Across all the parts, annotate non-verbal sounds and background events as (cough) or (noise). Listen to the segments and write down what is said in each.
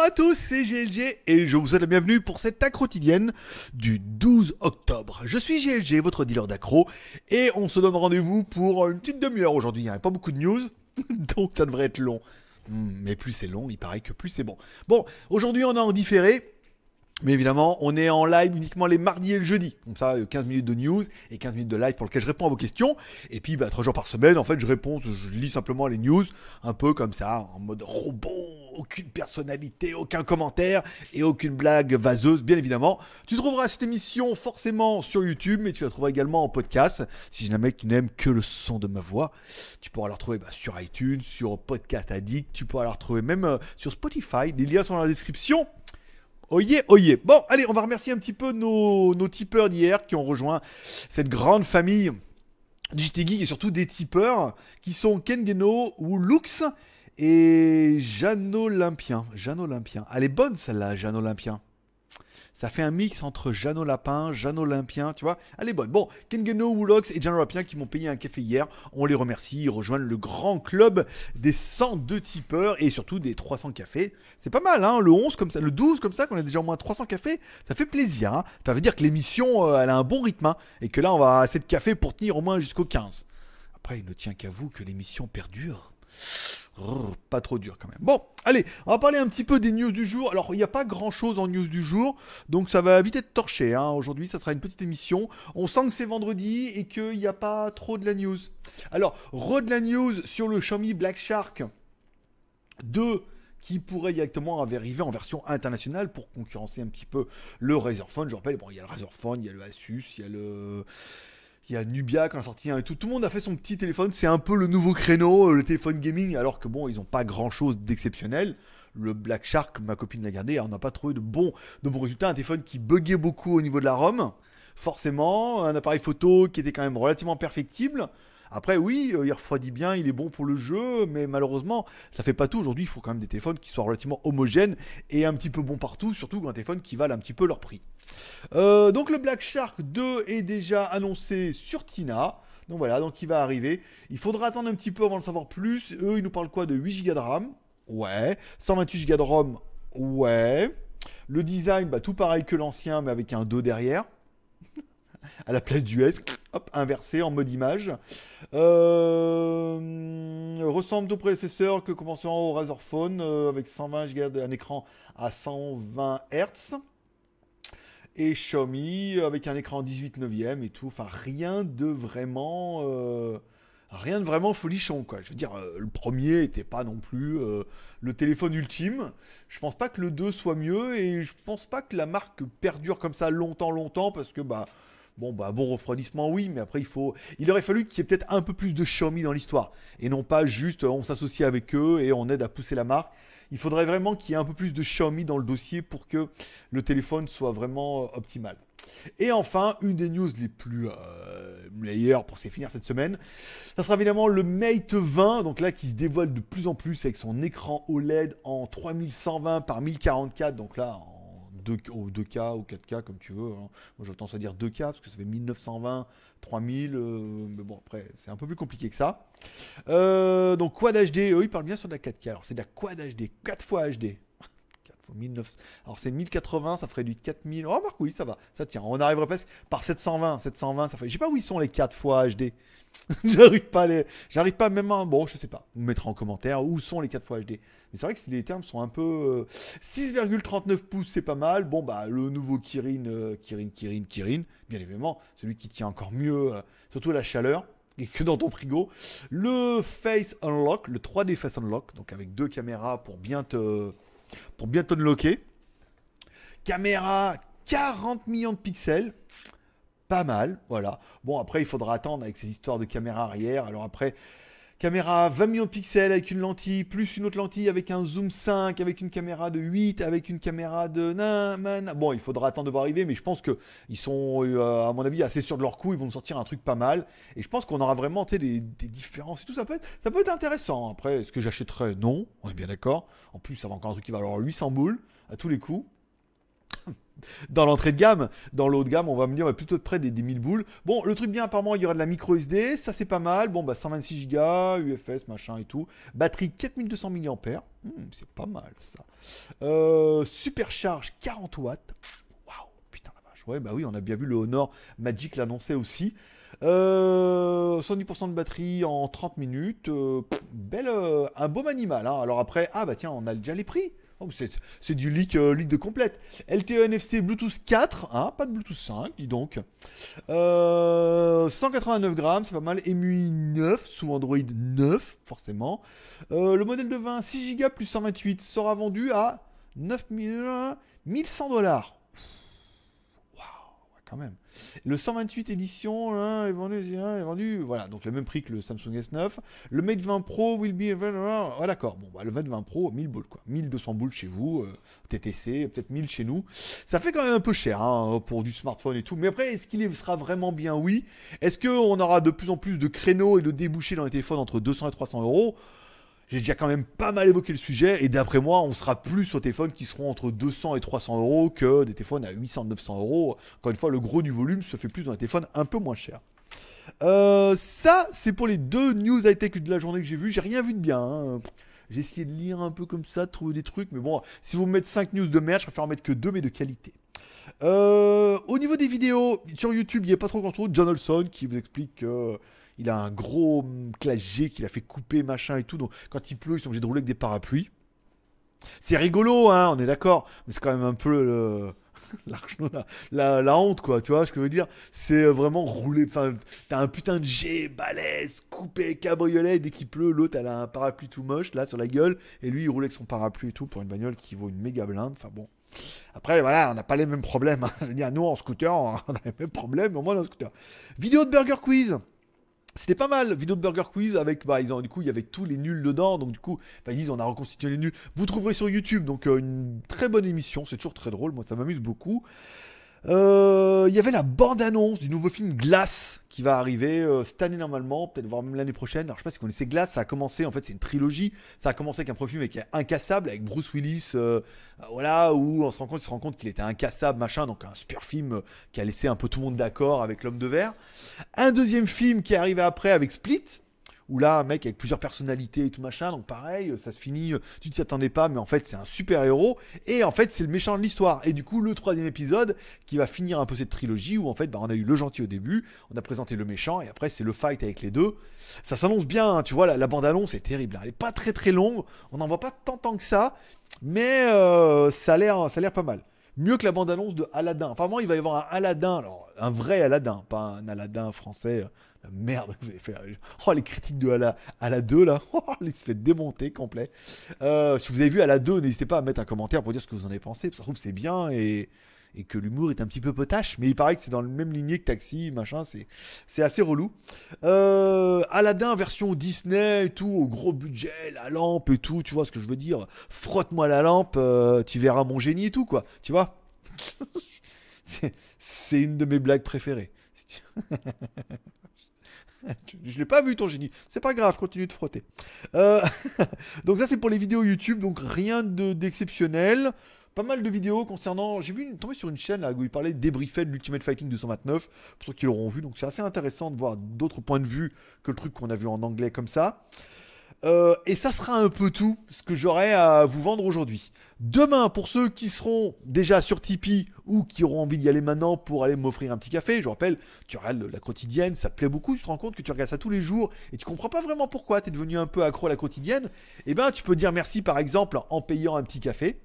Bonjour à tous, c'est GLG et je vous souhaite la bienvenue pour cette accro quotidienne du 12 octobre. Je suis GLG, votre dealer d'accro, et on se donne rendez-vous pour une petite demi-heure aujourd'hui. Il n'y a pas beaucoup de news, (laughs) donc ça devrait être long. Hmm, mais plus c'est long, il paraît que plus c'est bon. Bon, aujourd'hui on est en différé. Mais évidemment, on est en live uniquement les mardis et le jeudi. Comme ça, 15 minutes de news et 15 minutes de live pour lequel je réponds à vos questions. Et puis, bah, 3 jours par semaine, en fait, je réponds, je lis simplement les news, un peu comme ça, en mode robot, aucune personnalité, aucun commentaire et aucune blague vaseuse, bien évidemment. Tu trouveras cette émission forcément sur YouTube, mais tu la trouveras également en podcast. Si jamais tu n'aimes que le son de ma voix, tu pourras la retrouver bah, sur iTunes, sur Podcast Addict, tu pourras la retrouver même euh, sur Spotify. Les liens sont dans la description. Oyez, oyez. Bon, allez, on va remercier un petit peu nos, nos tipeurs d'hier qui ont rejoint cette grande famille JT et surtout des tipeurs qui sont Ken Geno ou Lux et Jeanne Olympien. Jeanne Olympien. Elle est bonne celle-là, Jeanne Olympien. Ça fait un mix entre Jeanne Lapin, Jeanne Olympien, tu vois. Elle est bonne. Bon, Kengeno, Woolox et Jeanne Olympien qui m'ont payé un café hier. On les remercie. Ils rejoignent le grand club des 102 tipeurs et surtout des 300 cafés. C'est pas mal, hein. Le 11 comme ça, le 12 comme ça, qu'on a déjà au moins 300 cafés. Ça fait plaisir, hein. Ça veut dire que l'émission, euh, elle a un bon rythme, hein, Et que là, on va assez de café pour tenir au moins jusqu'au 15. Après, il ne tient qu'à vous que l'émission perdure pas trop dur quand même. Bon, allez, on va parler un petit peu des news du jour. Alors, il n'y a pas grand chose en news du jour, donc ça va vite être torché. Hein. Aujourd'hui, ça sera une petite émission. On sent que c'est vendredi et qu'il n'y a pas trop de la news. Alors, re de la news sur le Xiaomi Black Shark 2 qui pourrait directement arriver en version internationale pour concurrencer un petit peu le Razer Phone. Je rappelle, bon, il y a le Razer Phone, il y a le Asus, il y a le il y a Nubia qui en a sorti un et tout. Tout le monde a fait son petit téléphone. C'est un peu le nouveau créneau, euh, le téléphone gaming, alors que bon, ils n'ont pas grand chose d'exceptionnel. Le Black Shark, ma copine l'a gardé, on n'a pas trouvé de bons de bons résultats. Un téléphone qui buguait beaucoup au niveau de la ROM, forcément. Un appareil photo qui était quand même relativement perfectible. Après, oui, euh, il refroidit bien, il est bon pour le jeu, mais malheureusement, ça fait pas tout. Aujourd'hui, il faut quand même des téléphones qui soient relativement homogènes et un petit peu bons partout, surtout un téléphone qui valent un petit peu leur prix. Euh, donc le Black Shark 2 est déjà annoncé sur Tina. Donc voilà, donc il va arriver. Il faudra attendre un petit peu avant de savoir plus. Eux, ils nous parlent quoi de 8 Go de RAM? Ouais. 128 Go de ROM? Ouais. Le design, bah, tout pareil que l'ancien, mais avec un 2 derrière. (laughs) à la place du S, hop, inversé en mode image. Euh, ressemble au prédécesseur que commençant au Razer Phone euh, avec 120 Go, un écran à 120 Hz. Et Xiaomi avec un écran 18 neuvième et tout. Enfin, rien de vraiment. Euh, rien de vraiment folichon, quoi. Je veux dire, le premier était pas non plus le téléphone ultime. Je pense pas que le 2 soit mieux et je pense pas que la marque perdure comme ça longtemps, longtemps parce que, bah Bon, bah, bon refroidissement, oui, mais après, il faut. Il aurait fallu qu'il y ait peut-être un peu plus de Xiaomi dans l'histoire. Et non pas juste on s'associe avec eux et on aide à pousser la marque. Il faudrait vraiment qu'il y ait un peu plus de Xiaomi dans le dossier pour que le téléphone soit vraiment euh, optimal. Et enfin, une des news les plus euh, meilleures pour finir cette semaine, ça sera évidemment le Mate 20, donc là qui se dévoile de plus en plus avec son écran OLED en 3120 par 1044, donc là en 2, 2K ou 4K comme tu veux. Hein. Moi j'ai tendance à dire 2K parce que ça fait 1920, 3000, euh, mais bon après c'est un peu plus compliqué que ça. Euh, donc Quad HD, eux ils parlent bien sur de la 4K, alors c'est de la Quad HD, 4 fois HD. 4 fois 1900. Alors c'est 1080, ça ferait du 4000. Oh Marc oui ça va, ça tient. On arriverait presque par 720, 720, ça fait. Je sais pas où ils sont les 4 fois HD. (laughs) j'arrive pas les, j'arrive pas même à, bon, je sais pas. Vous mettrez en commentaire où sont les 4 fois HD. Mais c'est vrai que les termes sont un peu 6,39 euh, pouces, c'est pas mal. Bon bah le nouveau Kirin, euh, Kirin, Kirin, Kirin, bien évidemment, celui qui tient encore mieux, euh, surtout la chaleur et (laughs) que dans ton frigo. Le Face Unlock, le 3D Face Unlock, donc avec deux caméras pour bien te, pour bien unlocker. Caméra 40 millions de pixels pas mal, voilà. Bon, après, il faudra attendre avec ces histoires de caméra arrière. Alors après, caméra 20 millions de pixels avec une lentille, plus une autre lentille avec un zoom 5, avec une caméra de 8, avec une caméra de... Bon, il faudra attendre de voir arriver, mais je pense qu'ils sont, euh, à mon avis, assez sûrs de leur coup. Ils vont sortir un truc pas mal. Et je pense qu'on aura vraiment des, différences et tout. Ça peut, être, ça peut être intéressant. Après, est-ce que j'achèterais? Non, on est bien d'accord. En plus, ça va encore un truc qui va avoir 800 boules à tous les coups. Dans l'entrée de gamme. Dans l'haut de gamme, on va me dire plutôt près des, des 1000 boules. Bon, le truc bien, apparemment, il y aura de la micro SD, ça c'est pas mal. Bon, bah 126 Go, UFS, machin et tout. Batterie 4200 mAh. Hmm, c'est pas mal ça. Euh, supercharge 40 watts. Waouh, putain la vache. Ouais, bah oui, on a bien vu le Honor Magic l'annoncer aussi. Euh, 110% de batterie en 30 minutes. Euh, belle, euh, un beau animal. Hein. Alors après, ah bah tiens, on a déjà les prix. Oh, c'est du leak, euh, de complète. LTE NFC Bluetooth 4, hein, pas de Bluetooth 5, dis donc. 189 grammes, c'est pas mal. EMUI 9 sous Android 9, forcément. le modèle de 20, 6 Go plus 128 sera vendu à 9 1100 dollars quand même. Le 128 édition hein, est, vendu, est vendu, voilà, donc le même prix que le Samsung S9. Le Mate 20 Pro will be, ah, d'accord, bon, bah, le Mate 20 Pro, 1000 boules, quoi. 1200 boules chez vous, euh, TTC, peut-être 1000 chez nous. Ça fait quand même un peu cher hein, pour du smartphone et tout. Mais après, est-ce qu'il sera vraiment bien? Oui. Est-ce qu'on aura de plus en plus de créneaux et de débouchés dans les téléphones entre 200 et 300 euros? J'ai déjà quand même pas mal évoqué le sujet, et d'après moi, on sera plus sur téléphones qui seront entre 200 et 300 euros que des téléphones à 800, 900 euros. Encore une fois, le gros du volume se fait plus dans les téléphones un peu moins chers. Euh, ça, c'est pour les deux news high-tech de la journée que j'ai vu. J'ai rien vu de bien. Hein. J'ai essayé de lire un peu comme ça, de trouver des trucs, mais bon, si vous me mettez 5 news de merde, je préfère en mettre que 2, mais de qualité. Euh, au niveau des vidéos, sur YouTube, il n'y a pas trop grand chose. John Olson qui vous explique que il a un gros G qu'il a fait couper, machin et tout. Donc quand il pleut, ils sont obligés de rouler avec des parapluies. C'est rigolo, hein, on est d'accord, mais c'est quand même un peu. (laughs) La, honte, quoi, tu vois ce que je veux dire? C'est vraiment rouler. Enfin, t'as un putain de G balèze, coupé, cabriolet. Dès qu'il pleut, l'autre, elle a un parapluie tout moche, là, sur la gueule. Et lui, il roule avec son parapluie et tout pour une bagnole qui vaut une méga blinde. Enfin bon. Après, voilà, on n'a pas les mêmes problèmes. Hein. Je veux dire, nous, en scooter, on a les mêmes problèmes, mais au moins, en scooter. Vidéo de Burger Quiz. C'était pas mal, vidéo de Burger Quiz avec, bah, ils ont, du coup, il y avait tous les nuls dedans, donc du coup, ils disent, on a reconstitué les nuls. Vous trouverez sur YouTube, donc euh, une très bonne émission, c'est toujours très drôle, moi ça m'amuse beaucoup. Euh, il y avait la bande-annonce du nouveau film Glace qui va arriver euh, cette année normalement, peut-être voir même l'année prochaine. Alors je sais pas si vous connaissez Glace, ça a commencé, en fait c'est une trilogie. Ça a commencé avec un premier film avec Incassable, avec Bruce Willis, euh, voilà, où on se rend compte, se rend compte qu'il était incassable, machin, donc un super film qui a laissé un peu tout le monde d'accord avec l'homme de verre. Un deuxième film qui est arrivé après avec Split, où là, un mec avec plusieurs personnalités et tout machin, donc pareil, ça se finit, tu ne t'y attendais pas, mais en fait, c'est un super héros, et en fait, c'est le méchant de l'histoire. Et du coup, le troisième épisode, qui va finir un peu cette trilogie, où en fait, bah, on a eu le gentil au début, on a présenté le méchant, et après, c'est le fight avec les deux. Ça s'annonce bien, hein, tu vois, la, bande-annonce est terrible, hein. elle est pas très très longue, on n'en voit pas tant tant que ça, mais euh, ça a l'air pas mal mieux que la bande-annonce de Aladdin. Enfin, il va y avoir un Aladdin, alors un vrai Aladdin, pas un Aladdin français merde vous avez fait. Oh, les critiques de la, à la 2, là. (laughs) Oh, il se fait démonter complet. Euh, si vous avez vu à la 2, n'hésitez pas à mettre un commentaire pour dire ce que vous en avez pensé. Parce que ça trouve c'est bien et, et que l'humour est un petit peu potache. Mais il paraît que c'est dans le même lignée que Taxi, machin. C'est assez relou. Euh, Aladdin, version Disney et tout, au gros budget, la lampe et tout. Tu vois ce que je veux dire Frotte-moi la lampe, euh, tu verras mon génie et tout, quoi. Tu vois (laughs) C'est une de mes blagues préférées. (laughs) (laughs) Je l'ai pas vu ton génie. C'est pas grave, continue de frotter. Euh, (laughs) donc ça c'est pour les vidéos YouTube, donc rien d'exceptionnel. pas mal de vidéos concernant. J'ai vu une, tombé sur une chaîne là, où il parlait de débriefait de l'Ultimate Fighting 229, pour ceux qui l'auront vu. Donc c'est assez intéressant de voir d'autres points de vue que le truc qu'on a vu en anglais comme ça. Euh, et ça sera un peu tout ce que j'aurai à vous vendre aujourd'hui. Demain, pour ceux qui seront déjà sur Tipeee ou qui auront envie d'y aller maintenant pour aller m'offrir un petit café, je rappelle, tu regardes la quotidienne, ça te plaît beaucoup, tu te rends compte que tu regardes ça tous les jours et tu comprends pas vraiment pourquoi tu es devenu un peu accro à la quotidienne, eh ben tu peux dire merci par exemple en payant un petit café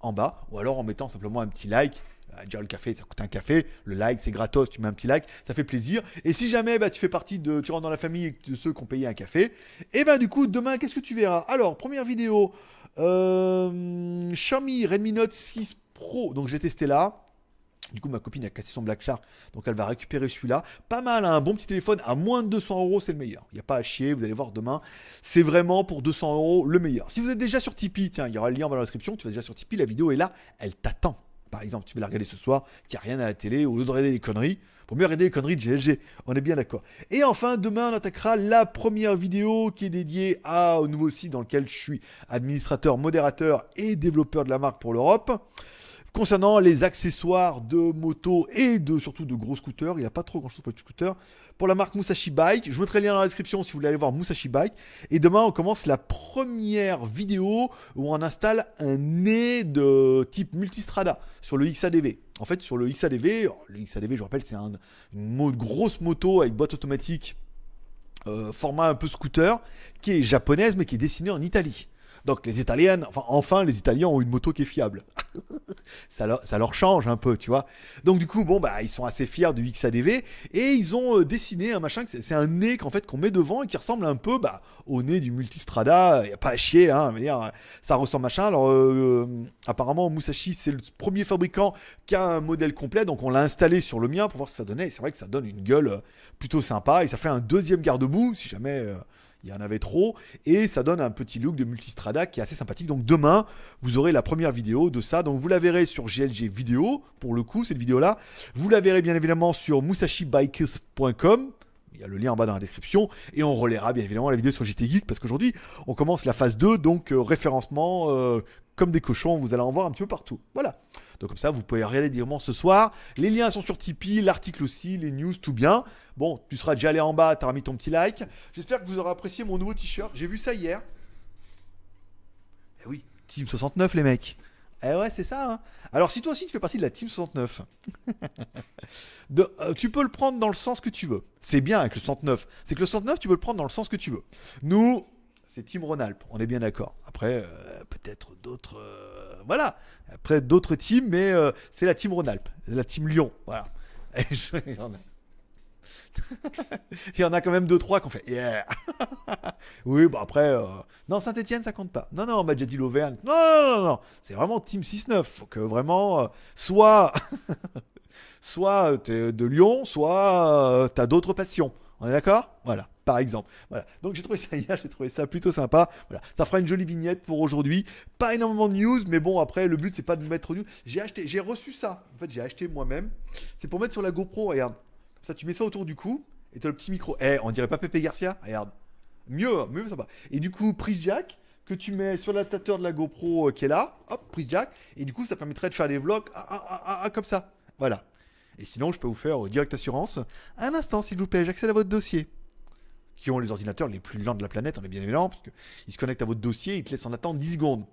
en bas ou alors en mettant simplement un petit like déjà le café, ça coûte un café. Le like, c'est gratos. Tu mets un petit like, ça fait plaisir. Et si jamais bah, tu fais partie de, tu rentres dans la famille de ceux qui ont payé un café, et eh ben du coup demain, qu'est-ce que tu verras? Alors première vidéo, euh, Xiaomi Redmi Note 6 Pro. Donc j'ai testé là. Du coup, ma copine a cassé son Black Shark, donc elle va récupérer celui-là. Pas mal, hein, un bon petit téléphone à moins de 200 euros, c'est le meilleur. Il n'y a pas à chier, vous allez voir demain. C'est vraiment pour 200 euros le meilleur. Si vous êtes déjà sur Tipeee, tiens, il y aura le lien dans la description. Tu vas déjà sur Tipeee, la vidéo est là, elle t'attend. Par exemple, tu veux la regarder ce soir, qu'il n'y a rien à la télé, au lieu de regarder des conneries, pour mieux regarder les conneries de GLG. On est bien d'accord. Et enfin, demain, on attaquera la première vidéo qui est dédiée au nouveau site dans lequel je suis administrateur, modérateur et développeur de la marque pour l'Europe. Concernant les accessoires de moto et de surtout de gros scooters, il n'y a pas trop grand chose pour les scooters. Pour la marque Musashi Bike, je vous mettrai le lien dans la description si vous voulez aller voir Musashi Bike. Et demain, on commence la première vidéo où on installe un nez de type multistrada sur le XADV. En fait, sur le XADV, le XADV, je rappelle, c'est une grosse moto avec boîte automatique, euh, format un peu scooter, qui est japonaise mais qui est dessinée en Italie. Donc les Italiennes, enfin enfin les Italiens ont une moto qui est fiable. (laughs) ça, leur, change un peu, tu vois. Donc du coup, bon bah ils sont assez fiers du XADV et ils ont euh, dessiné un machin, c'est un nez qu'en fait qu'on met devant et qui ressemble un peu bah, au nez du Multistrada. Il a pas à chier, hein, dire, ça ressemble machin. Alors euh, apparemment Musashi c'est le premier fabricant qui a un modèle complet, donc on l'a installé sur le mien pour voir ce que ça donnait. Et c'est vrai que ça donne une gueule euh, plutôt sympa et ça fait un deuxième garde-boue si jamais il y en avait trop, et ça donne un petit look de multistrada qui est assez sympathique. Donc demain, vous aurez la première vidéo de ça, donc vous la verrez sur GLG vidéo, pour le coup, cette vidéo-là. Vous la verrez bien évidemment sur musashibikes.com, il y a le lien en bas dans la description, et on relaiera bien évidemment la vidéo sur JT Geek, parce qu'aujourd'hui, on commence la phase 2, donc euh, référencement, euh, comme des cochons, vous allez en voir un petit peu partout. Voilà. Donc comme ça, vous pouvez regarder directement ce soir. Les liens sont sur Tipeee, l'article aussi, les news, tout bien. Bon, tu seras déjà allé en bas, t'as remis ton petit like. J'espère que vous aurez apprécié mon nouveau t-shirt. J'ai vu ça hier. Eh oui, Team 69 les mecs. Eh ouais, c'est ça. Hein. Alors si toi aussi tu fais partie de la Team 69, (laughs) euh, tu peux le prendre dans le sens que tu veux. C'est bien avec le 69. C'est que le 69, tu peux le prendre dans le sens que tu veux. Nous, c'est Team Rhône-Alpes, on est bien d'accord. Après, euh, peut-être d'autres... Euh, voilà. Après, d'autres teams, mais euh, c'est la team Rhône-Alpes, la team Lyon. Voilà. (laughs) (laughs) il, y en a... quand même deux trois qu'on fait yeah. (laughs) oui, bon après non Saint-Étienne ça compte pas. Non non, on m'a déjà dit l'Auvergne. Non non non, non. c'est vraiment team 6-9. Faut que vraiment soit soit t'es de Lyon, soit t'as d'autres passions. On est d'accord? Voilà par exemple. Voilà. Donc j'ai trouvé ça (laughs) hier, j'ai trouvé ça plutôt sympa. Voilà. Ça fera une jolie vignette pour aujourd'hui. Pas énormément de news, mais bon, après, le but, c'est pas de mettre news. J'ai acheté, j'ai reçu ça. En fait, j'ai acheté moi-même. C'est pour mettre sur la GoPro, regarde. Comme ça, tu mets ça autour du cou et tu as le petit micro. Eh, on dirait pas Pepe Garcia Regarde. Mieux, mieux sympa. Et du coup, prise jack que tu mets sur l'adaptateur de la GoPro euh, qui est là. Hop, prise jack. Et du coup, ça permettrait de faire des vlogs ah, ah, ah, comme ça. Voilà. Et sinon, je peux vous faire direct assurance. Un instant, s'il vous plaît, j'accède à votre dossier qui ont les ordinateurs les plus lents de la planète, on est bien évidemment, parce qu'ils se connectent à votre dossier, ils te laissent en attendre 10 secondes.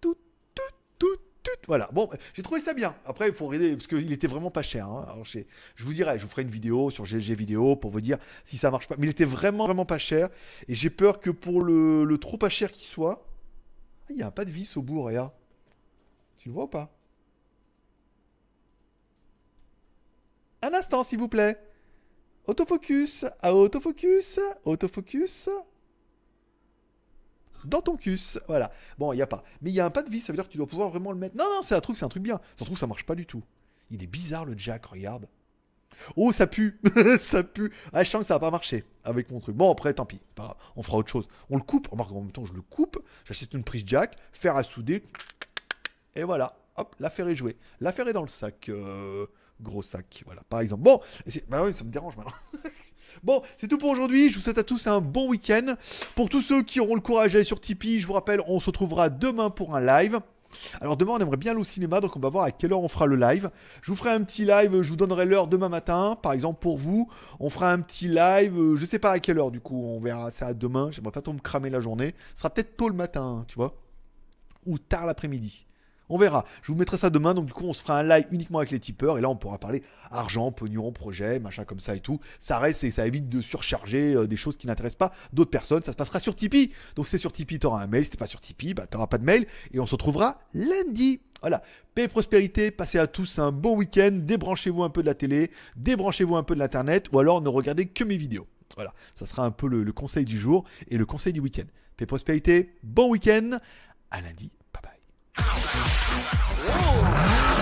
Tout, tout, tout, tout. Voilà, bon, j'ai trouvé ça bien. Après, il faut regarder, parce qu'il était vraiment pas cher. Hein. Je, vous dirai, je vous ferai une vidéo sur GG Vidéo pour vous dire si ça marche pas. Mais il était vraiment, vraiment pas cher. Et j'ai peur que pour le, trop pas cher qu'il soit, ah, il n'y a pas de vis au bout, regarde. Tu le vois ou pas? Un instant, s'il vous plaît. Autofocus, autofocus, autofocus. Dans ton cus, voilà. Bon, il n'y a pas. Mais il y a un pas de vis, ça veut dire que tu dois pouvoir vraiment le mettre. Non, non, c'est un truc, c'est un truc bien. Ça se trouve, ça marche pas du tout. Il est bizarre le jack, regarde. Oh, ça pue (laughs) Ça pue Ah, je sens que ça va pas marcher avec mon truc. Bon, après, tant pis. On fera autre chose. On le coupe. Remarque, en même temps, je le coupe. J'achète une prise jack, fer à souder. Et voilà. Hop, l'affaire est jouée. L'affaire est dans le sac. Euh gros sac. Voilà, par exemple. Bon, bah oui, ça me dérange maintenant. (laughs) bon, c'est tout pour aujourd'hui. Je vous souhaite à tous un bon week-end. Pour tous ceux qui auront le courage d'aller sur Tipeee, je vous rappelle, on se retrouvera demain pour un live. Alors demain on aimerait bien aller au cinéma, donc on va voir à quelle heure on fera le live. Je vous ferai un petit live, je vous donnerai l'heure demain matin, par exemple pour vous. On fera un petit live, je sais pas à quelle heure du coup, on verra ça demain. J'aimerais pas trop me cramer la journée. Ce sera peut-être tôt le matin, tu vois, ou tard l'après-midi. On verra. Je vous mettrai ça demain. Donc, du coup, on se fera un live uniquement avec les tipeurs. Et là, on pourra parler argent, pognon, projet, machin comme ça et tout. Ça reste et ça évite de surcharger euh, des choses qui n'intéressent pas d'autres personnes. Ça se passera sur Tipeee. Donc, c'est sur Tipeee, tu auras un mail. Si t'es pas sur Tipeee, bah, tu n'auras pas de mail. Et on se retrouvera lundi. Voilà. Paix et prospérité. Passez à tous un bon week-end. Débranchez-vous un peu de la télé. Débranchez-vous un peu de l'internet. Ou alors, ne regardez que mes vidéos. Voilà. Ça sera un peu le, le conseil du jour et le conseil du week-end. Paix et prospérité. Bon week-end. À lundi. Whoa.